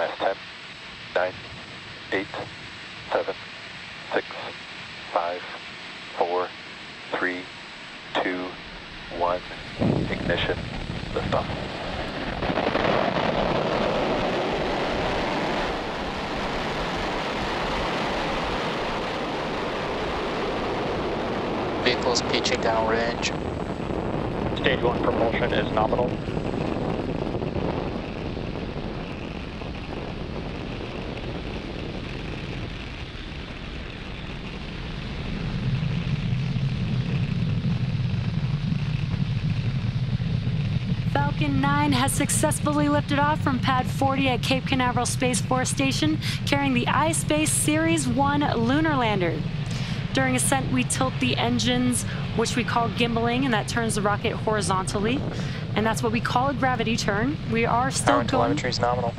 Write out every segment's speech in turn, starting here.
gas 10, 9, 8, 7, 6, 5, 4, 3, 2, 1. Ignition. Liftoff. Vehicles pitching downrange. Stage 1 propulsion is nominal. Falcon 9 has successfully lifted off from Pad 40 at Cape Canaveral Space Force Station, carrying the iSpace Series 1 lunar lander. During ascent, we tilt the engines, which we call gimbaling, and that turns the rocket horizontally. And that's what we call a gravity turn. We are still Power going telemetry is nominal.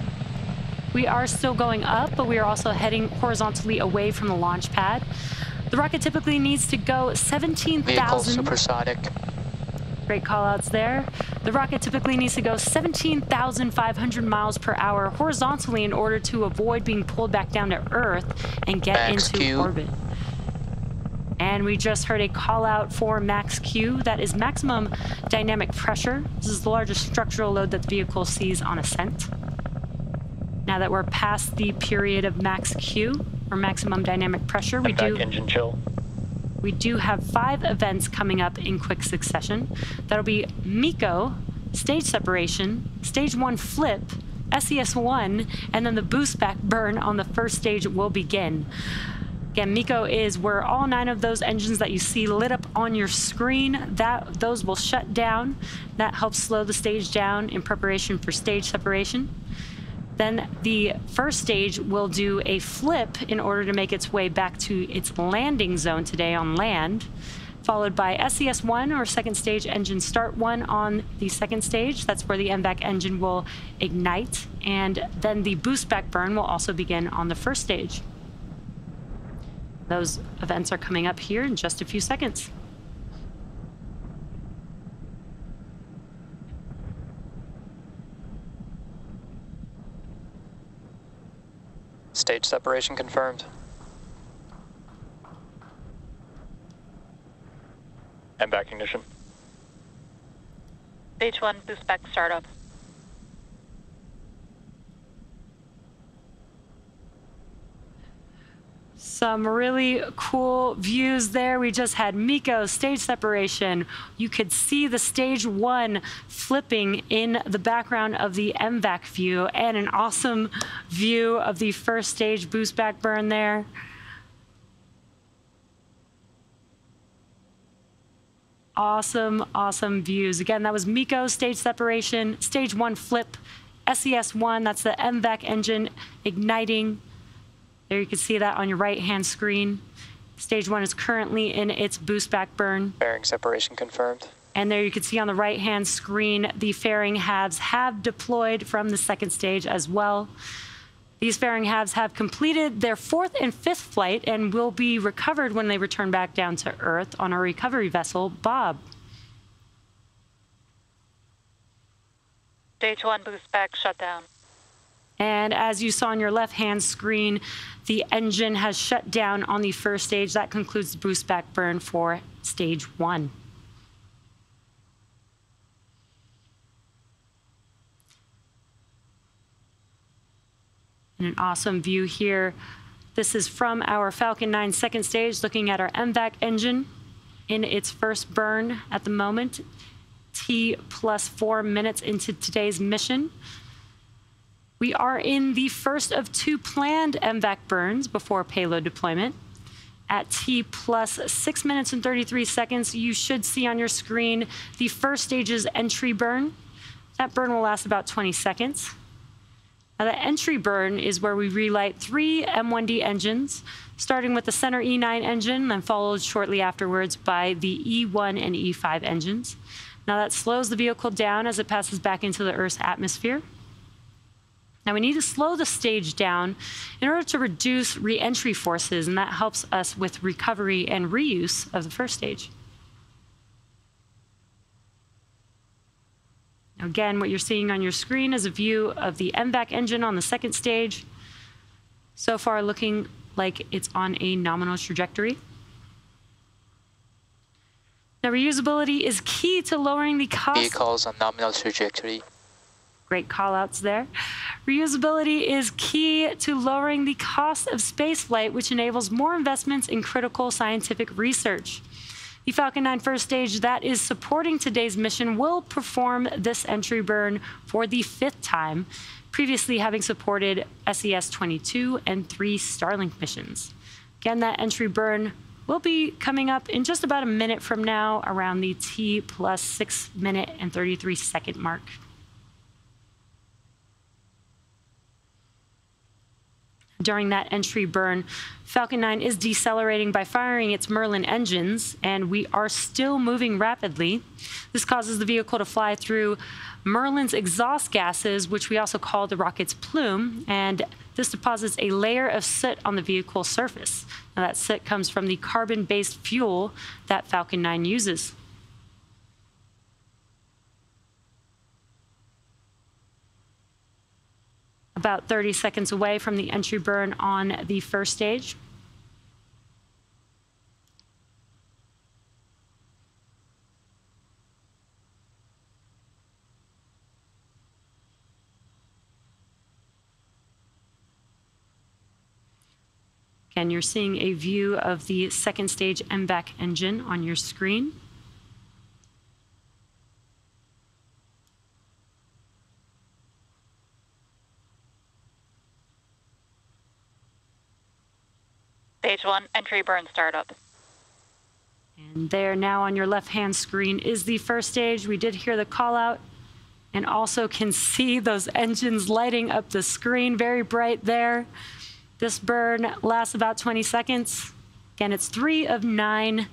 we are still going up, but we are also heading horizontally away from the launch pad. The rocket typically needs to go 17,000... Vehicle 17,000 supersonic. Great call outs there. The rocket typically needs to go 17,500 miles per hour horizontally in order to avoid being pulled back down to Earth and get Max into Q. orbit. And we just heard a call out for max Q. That is maximum dynamic pressure. This is the largest structural load that the vehicle sees on ascent. Now that we're past the period of max Q, or maximum dynamic pressure, we back do engine chill. We do have five events coming up in quick succession. That'll be MECO, stage separation, stage one flip, SES one, and then the boost back burn on the first stage will begin. Again, MECO is where all nine of those engines that you see lit up on your screen, that those will shut down. That helps slow the stage down in preparation for stage separation. Then the first stage will do a flip in order to make its way back to its landing zone today on land, followed by SES1 or second stage engine start one on the second stage. That's where the MVAC engine will ignite. And then the boost back burn will also begin on the first stage. Those events are coming up here in just a few seconds. Stage separation confirmed. And back ignition. Stage 1 boost back startup. Some really cool views there. We just had MECO stage separation. You could see the stage one flipping in the background of the MVAC view, and an awesome view of the first stage boost back burn there. Awesome, awesome views. Again, that was MECO stage separation, stage one flip, SES one, that's the MVAC engine igniting. There you can see that on your right-hand screen. Stage one is currently in its boost back burn. Fairing separation confirmed. And there you can see on the right-hand screen, the fairing halves have deployed from the second stage as well. These fairing halves have completed their fourth and fifth flight and will be recovered when they return back down to Earth on our recovery vessel, Bob. Stage 1 boost back shut down. And as you saw on your left-hand screen, the engine has shut down on the first stage. That concludes the boost back burn for stage one. And an awesome view here. This is from our Falcon 9 second stage, looking at our MVAC engine in its first burn at the moment. T plus four minutes into today's mission. We are in the first of two planned MVAC burns before payload deployment. At T plus six minutes and 33 seconds, you should see on your screen the first stage's entry burn. That burn will last about 20 seconds. Now, the entry burn is where we relight three M1D engines, starting with the center E9 engine, then followed shortly afterwards by the E1 and E5 engines. Now, that slows the vehicle down as it passes back into the Earth's atmosphere. Now, we need to slow the stage down in order to reduce reentry forces, and that helps us with recovery and reuse of the first stage. Again, what you're seeing on your screen is a view of the MVAC engine on the second stage. So far, looking like it's on a nominal trajectory. Now, reusability is key to lowering the cost. Vehicles on nominal trajectory. Great call outs there. Reusability is key to lowering the cost of spaceflight, which enables more investments in critical scientific research. The Falcon 9 first stage that is supporting today's mission will perform this entry burn for the fifth time, previously having supported SES 22 and three Starlink missions. Again, that entry burn will be coming up in just about a minute from now, around the T plus six minute and 33 second mark. During that entry burn, Falcon 9 is decelerating by firing its Merlin engines, and we are still moving rapidly. This causes the vehicle to fly through Merlin's exhaust gases, which we also call the rocket's plume, and this deposits a layer of soot on the vehicle's surface. Now, that soot comes from the carbon based fuel that Falcon 9 uses. About 30 seconds away from the entry burn on the first stage. Again, you're seeing a view of the second stage MVAC engine on your screen. Stage one, entry burn startup. And there now on your left-hand screen is the first stage. We did hear the call out and also can see those engines lighting up the screen very bright there. This burn lasts about 20 seconds. Again, it's three of nine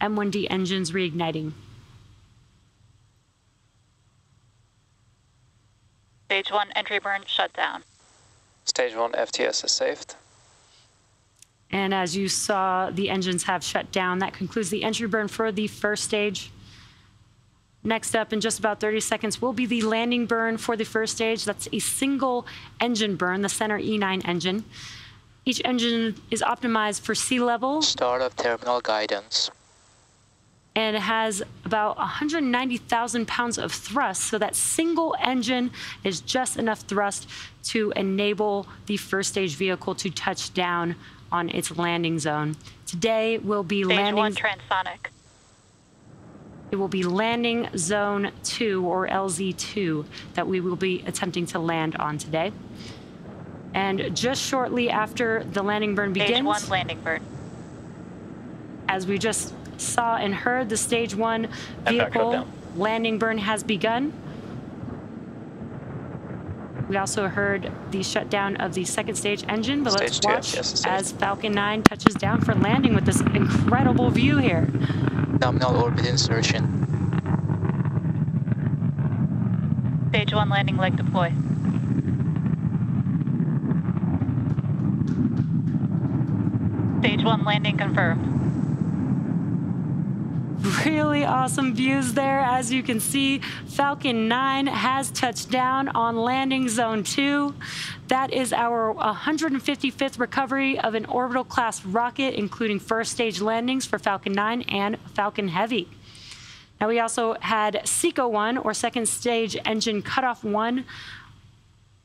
M1D engines reigniting. Stage one, entry burn shut down. Stage one FTS is saved. And as you saw, the engines have shut down. That concludes the entry burn for the first stage. Next up, in just about 30 seconds, will be the landing burn for the first stage. That's a single engine burn, the center E9 engine. Each engine is optimized for sea level. Startup terminal guidance. And it has about 190,000 pounds of thrust. So that single engine is just enough thrust to enable the first stage vehicle to touch down on its landing zone. Today will be Stage landing. one, transonic. It will be landing zone two or LZ2 that we will be attempting to land on today. And just shortly after the landing burn begins, Stage one, landing burn. as we just saw and heard, the stage one vehicle landing burn has begun. We also heard the shutdown of the second stage engine, but let's Stage two, watch yes, as Falcon 9 touches down for landing with this incredible view here. Nominal orbit insertion. Stage one, landing leg deploy. Stage one, landing confirmed. Really awesome views there. As you can see, Falcon 9 has touched down on landing zone 2. That is our 155th recovery of an orbital class rocket, including first stage landings for Falcon 9 and Falcon Heavy. Now, we also had SECO 1, or second stage engine cutoff 1.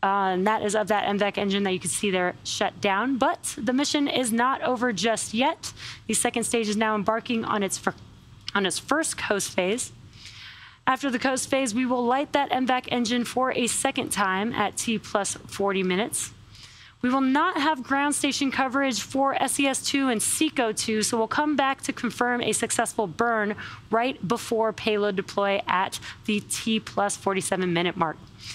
Uh, and that is of that MVAC engine that you can see there shut down. But the mission is not over just yet. The second stage is now embarking on its on its first coast phase. After the coast phase, we will light that MVAC engine for a second time at T plus 40 minutes. We will not have ground station coverage for SES2 and SECO2, so we'll come back to confirm a successful burn right before payload deploy at the T plus 47 minute mark.